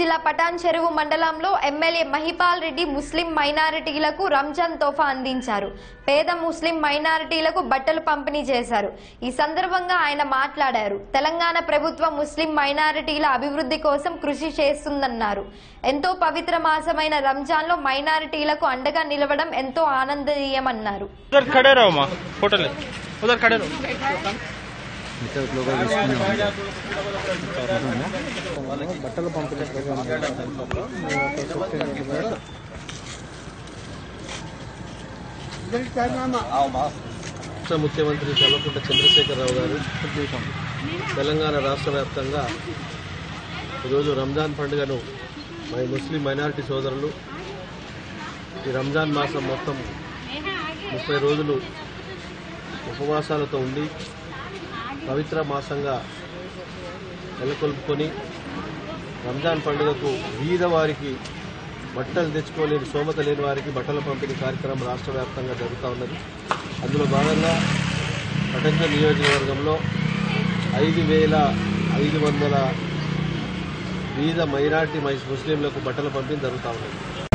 జిల్లా పటాన్ చెరువు మండలంలో ఎమ్మెల్యే మహిపాల్ రెడ్డి ముస్లిం మైనారిటీలకు రంజాన్ తోఫా అందించారు. పేద ముస్లిం మైనారిటీలకు బట్టలు పంపిణీ చేశారు. ఈ సందర్భంగా ఆయన మాట్లాడారు. తెలంగాణ ప్రభుత్వం ముస్లిం మైనారిటీల అభివృద్ధి కోసం కృషి చేస్తుందన్నారు. ఎంతో పవిత్ర మాసమైన రంజాన్లో మైనారిటీలకు అండగా నిలవడం ఎంతో ఆనందనీయమన్నారు. బట్టలు పంపిణీ ముఖ్యమంత్రి కల్వకుంట చంద్రశేఖరరావు గారు తెలంగాణ రాష్ట్ర వ్యాప్తంగా ఈరోజు రంజాన్ పండుగను మరి ముస్లిం మైనారిటీ సోదరులు ఈ రంజాన్ మాసం మొత్తం ముప్పై రోజులు ఉపవాసాలతో ఉండి పవిత్ర మాసంగా నెలకొల్పుకొని రంజాన్ పండుగకు బీద వారికి బట్టలు తెచ్చుకోలేని సోమత లేని వారికి బట్టల పంపిణీ కార్యక్రమం రాష్ట్ర వ్యాప్తంగా జరుగుతూ ఉన్నది. అందులో భాగంగా పటంచ నియోజకవర్గంలో ఐదు వేల ఐదు వందల బీద మైనార్టీ ముస్లింలకు బట్టల పంపిణీ జరుగుతూ ఉన్నది.